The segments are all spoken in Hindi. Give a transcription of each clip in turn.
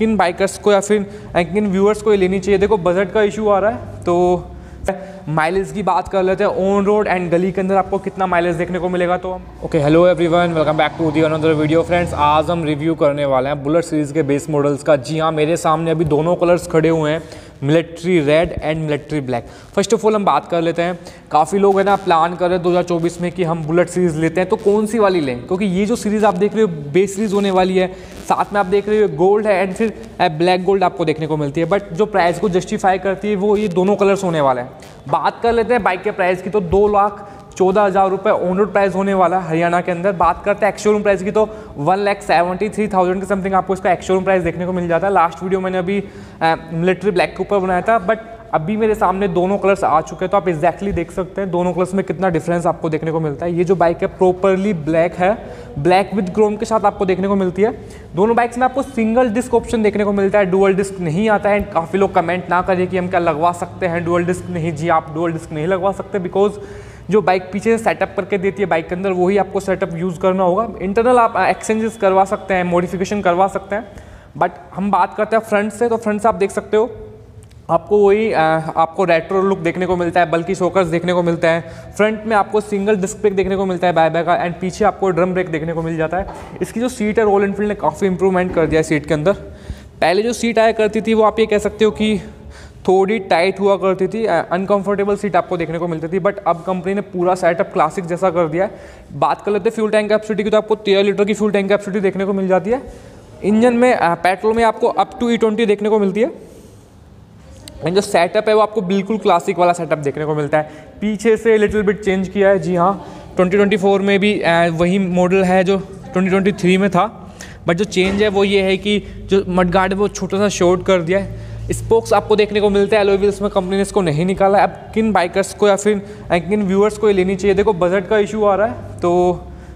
किन बाइकर्स को या फिर किन व्यूअर्स को ये लेनी चाहिए? देखो बजट का इशू आ रहा है तो माइलेज की बात कर लेते हैं। ऑन रोड एंड गली के अंदर आपको कितना माइलेज देखने को मिलेगा तो हम okay hello everyone welcome back to the another video friends आज हम रिव्यू करने वाले हैं बुलेट सीरीज़ के बेस मॉडल्स का। जी हाँ मेरे सामने अभी दोनों कलर्स खड़े हुए हैं military red and military black first of all हम बात कर लेते हैं। काफ़ी लोग है ना प्लान कर रहे हैं 2024 में कि हम बुलेट सीरीज़ लेते हैं तो कौन सी वाली लें? क्योंकि ये जो सीरीज़ आप देख रहे हो बेस सीरीज़ होने वाली है। साथ में आप देख रहे हो गोल्ड है एंड फिर ब्लैक गोल्ड आपको देखने को मिलती है। बट जो प्राइस को जस्टिफाई करती है, वो ये दोनों कलर्स होने वाले हैं। बात कर लेते हैं बाइक के प्राइस की तो दो लाख चौदह हज़ार रुपये ऑन रोड प्राइस होने वाला है हरियाणा के अंदर। बात करते हैं एक्शोरूम प्राइस की तो one lakh seventy three thousand के समथिंग आपको इसका एक्शोरूम प्राइस देखने को मिल जाता है। लास्ट वीडियो मैंने अभी मिलिट्री ब्लैक के ऊपर बनाया था बट अभी मेरे सामने दोनों कलर्स आ चुके हैं तो आप एग्जैक्टली देख सकते हैं दोनों कलर्स में कितना डिफरेंस आपको देखने को मिलता है। ये जो बाइक है प्रॉपरली ब्लैक है। ब्लैक विद क्रोम के साथ आपको देखने को मिलती है। दोनों बाइक्स में आपको सिंगल डिस्क ऑप्शन देखने को मिलता है। डुअल डिस्क नहीं आता है। काफ़ी लोग कमेंट ना करिए कि हम क्या लगवा सकते हैं डुअल डिस्क नहीं। जी, आप डुअल डिस्क नहीं लगवा सकते बिकॉज़ जो बाइक पीछे सेटअप करके देती है बाइक के अंदर, वही आपको सेटअप यूज़ करना होगा। इंटरनल आप एक्सचेंजेस करवा सकते हैं मॉडिफिकेशन करवा सकते हैं। बट हम बात करते हैं फ्रंट से तो फ्रंट से आप देख सकते हो। आपको वही आपको रेट्रो लुक देखने को मिलता है, बल्कि शोकर्स देखने को मिलता है। फ्रंट में आपको सिंगल डिस्क ब्रेक देखने को मिलता है बाय बाय का एंड पीछे आपको ड्रम ब्रेक देखने को मिल जाता है। इसकी जो सीट है रोल एनफील्ड ने काफ़ी इंप्रूवमेंट कर दिया है सीट के अंदर। पहले जो सीट आया करती थी, वो आप ये कह सकते हो कि थोड़ी टाइट हुआ करती थी अनकंफर्टेबल सीट आपको देखने को मिलती थी बट अब कंपनी ने पूरा सेटअप क्लासिक जैसा कर दिया है। बात कर लेते हैं फ्यूल टैंक कैपेसिटी की तो आपको तेरह लीटर की फ्यूल टैंक कैपेसिटी देखने को मिल जाती है। इंजन में पेट्रोल में आपको अप टू ई ट्वेंटी देखने को मिलती है। एंड जो सेटअप है वो आपको बिल्कुल क्लासिक वाला सेटअप देखने को मिलता है। पीछे से लिटिल बिट चेंज किया है, जी हाँ। 2024 में भी वही मॉडल है जो 2023 में था। बट जो चेंज है वो ये है कि जो मडगार्ड है वो छोटा सा शॉर्ट कर दिया है। स्पोक्स आपको देखने को मिलता है। एलोविल्स में कंपनी ने इसको नहीं निकाला। अब किन बाइकर्स को या फिर किन व्यूअर्स को ये लेनी चाहिए? देखो बजट का इशू आ रहा है तो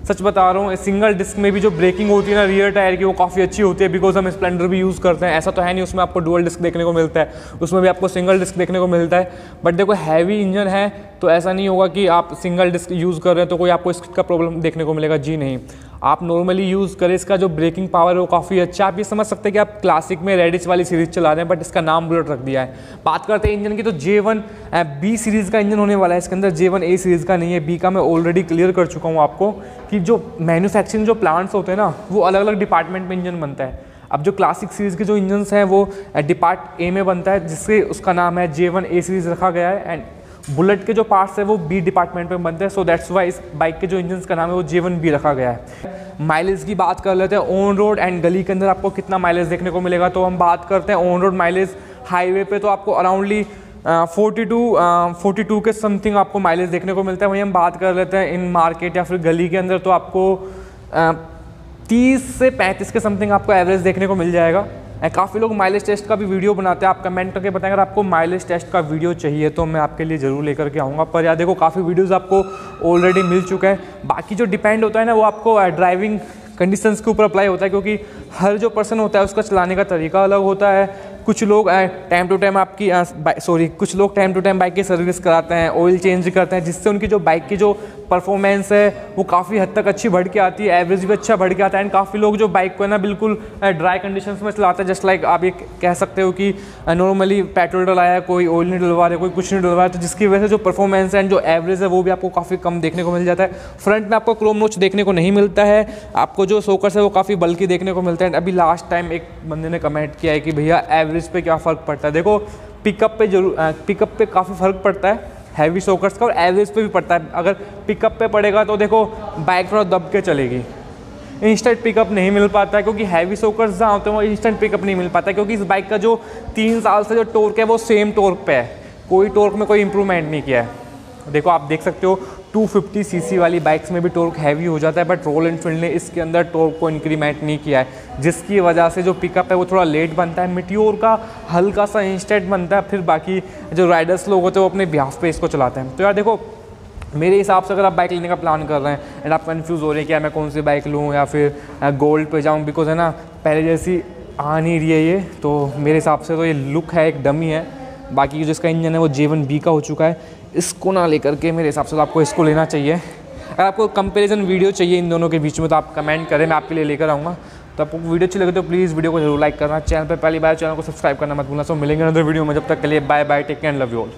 सच बता रहा हूँ सिंगल डिस्क में भी जो ब्रेकिंग होती है ना रियर टायर की, वो काफ़ी अच्छी होती है बिकॉज़ हम स्प्लेंडर भी यूज़ करते हैं। ऐसा तो है नहीं, उसमें आपको डुअल डिस्क देखने को मिलता है। उसमें भी आपको सिंगल डिस्क देखने को मिलता है। बट देखो हैवी इंजन है तो ऐसा नहीं होगा कि आप सिंगल डिस्क यूज़ कर रहे हैं तो कोई आपको इसका प्रॉब्लम देखने को मिलेगा। जी नहीं। आप नॉर्मली यूज़ करें, इसका जो ब्रेकिंग पावर है वो काफ़ी अच्छा आप ये समझ सकते हैं कि आप क्लासिक में रेडिस वाली सीरीज़ चला रहे हैं बट इसका नाम बुलेट रख दिया है। बात करते हैं इंजन की तो जे वन बी सीरीज़ का इंजन होने वाला है। इसके अंदर जे वन ए सीरीज़ का नहीं है बी का मैं ऑलरेडी क्लियर कर चुका हूँ आपको कि जो मैन्युफैक्चरिंग जो प्लांट्स होते हैं ना, वो अलग अलग डिपार्टमेंट में इंजन बनता है। अब जो क्लासिक सीरीज़ के जो इंजन्स हैं, वो डिपार्ट ए में बनता है, जिससे उसका नाम है जे वन ए सीरीज़ रखा गया है एंड बुलेट के जो पार्ट्स है वो बी डिपार्टमेंट में बनते हैं सो दैट्स वाई इस बाइक के जो इंजन का नाम है वो जे वन बी रखा गया है। माइलेज की बात कर लेते हैं ऑन रोड एंड गली के अंदर आपको कितना माइलेज देखने को मिलेगा तो हम बात करते हैं ऑन रोड माइलेज हाईवे पे तो आपको aroundly forty two forty two के समथिंग आपको माइलेज देखने को मिलता है। वहीं हम बात कर लेते हैं इन मार्केट या फिर गली के अंदर तो आपको तीस से पैंतीस के समथिंग आपको एवरेज देखने को मिल जाएगा। काफ़ी लोग माइलेज टेस्ट का भी वीडियो बनाते हैं। आप कमेंट करके बताएँ, अगर आपको माइलेज टेस्ट का वीडियो चाहिए तो मैं आपके लिए ज़रूर लेकर के आऊँगा। पर यार देखो, काफ़ी वीडियोस आपको ऑलरेडी मिल चुके हैं। बाकी जो डिपेंड होता है ना, वो आपको ड्राइविंग कंडीशंस के ऊपर अप्लाई होता है, क्योंकि हर जो पर्सन होता है, उसका चलाने का तरीका अलग होता है। कुछ लोग टाइम टू टाइम आपकी सॉरी कुछ लोग टाइम टू टाइम बाइक की सर्विस कराते हैं ऑयल चेंज करते हैं, जिससे उनकी जो बाइक की जो परफॉर्मेंस है, वो काफ़ी हद तक अच्छी बढ़ के आती है एवरेज भी अच्छा बढ़ के आता है एंड काफ़ी लोग जो बाइक को है ना बिल्कुल ड्राई कंडीशन में चलाते हैं जस्ट लाइक आप ये कह सकते हो कि नॉर्मली पेट्रोल डलाया कोई ऑयल नहीं डलवा रहे, कोई कुछ नहीं डलवा रहा तो जिसकी वजह से जो परफॉर्मेंस है एंड जो एवरेज है, वो भी आपको काफ़ी कम देखने को मिल जाता है। फ्रंट में आपको क्रोम नोच देखने को नहीं मिलता है, आपको जो सोकर्स है, वो काफ़ी बल्कि देखने को मिलता है अभी लास्ट टाइम एक बंदे ने कमेंट किया है कि भैया एवरेज पे क्या फ़र्क पड़ता है? देखो पिकअप पे ज़रूर पिकअप पे काफ़ी फ़र्क पड़ता है हैवी सोकर्स का और एवरेज पे भी पड़ता है। अगर पिकअप पे पड़ेगा तो देखो बाइक थोड़ा दब के चलेगी। इंस्टेंट पिकअप नहीं मिल पाता है क्योंकि हैवी सोकर्स जहाँ होते हैं वो इंस्टेंट पिकअप नहीं मिल पाता है क्योंकि इस बाइक का जो तीन साल से जो टोर्क है, वो सेम टोर्क पे है। कोई टोर्क में कोई इंप्रूवमेंट नहीं किया है। देखो, आप देख सकते हो 250 सीसी वाली बाइक्स में भी टोर्क हैवी हो जाता है बट रॉयल एनफील्ड ने इसके अंदर टोर्क को इंक्रीमेंट नहीं किया है, जिसकी वजह से जो पिकअप है वो थोड़ा लेट बनता है मिट्योर का हल्का सा इंस्टेंट बनता है, फिर बाकी जो राइडर्स लोग होते हैं वो अपने ब्याह पे इसको चलाते हैं। तो यार देखो, मेरे हिसाब से अगर आप बाइक लेने का प्लान कर रहे हैं एंड आप कन्फ्यूज़ हो रहे हैं कि मैं कौन सी बाइक लूँ, या फिर गोल्ड पे जाऊँ बिकॉज़ है ना, पहले जैसी आ नहीं रही है ये तो मेरे हिसाब से तो ये लुक है एक डमी है। बाकी जो इसका इंजन है वो जेवन बी का हो चुका है। इसको ना लेकर के मेरे हिसाब से तो आपको इसको लेना चाहिए। अगर आपको कंपेरिजन वीडियो चाहिए इन दोनों के बीच में तो आप कमेंट करें, मैं आपके लिए लेकर आऊँगा। तो आपको वीडियो अच्छी लगे तो प्लीज़ वीडियो को ज़रूर लाइक करना। चैनल पर पहली बार चैनल को सब्सक्राइब करना मत भूलना। सो मिलेंगे नदर वीडियो में। जब तक के लिए bye bye take and love you all